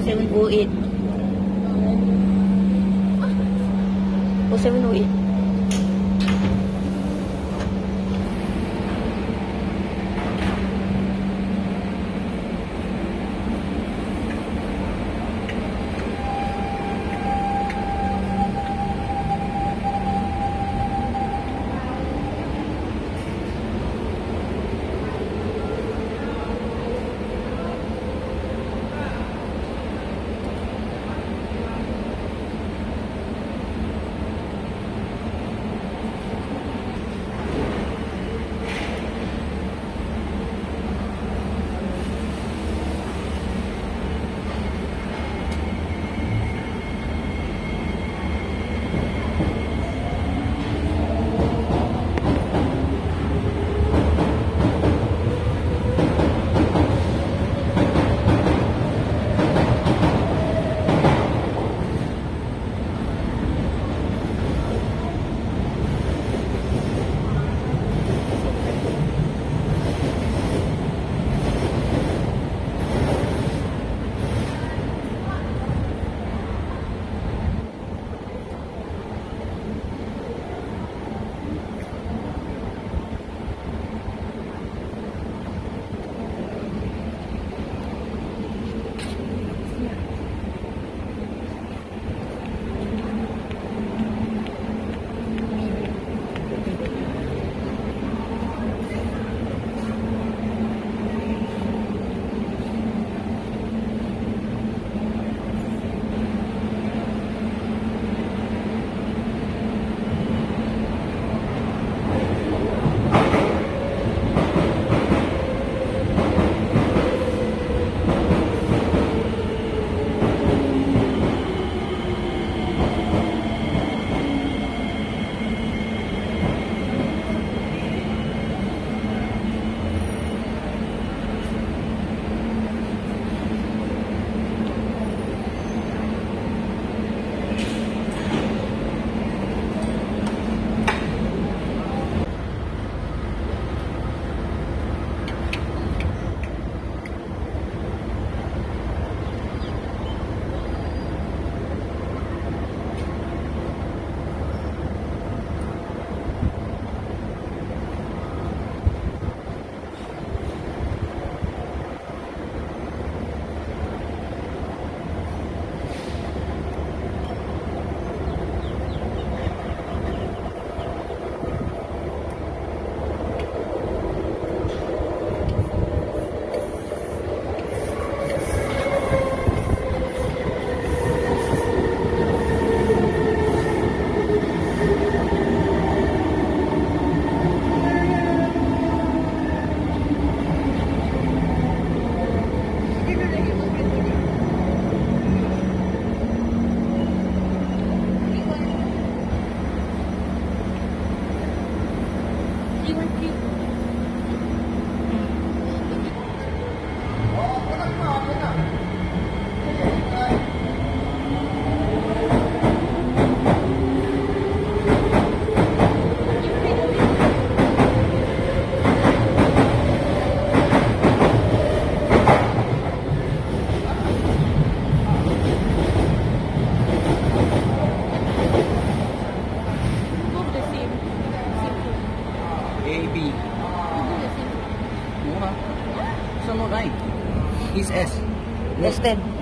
0708. 0708. Oh, wala na, wala. is S. Yes, then.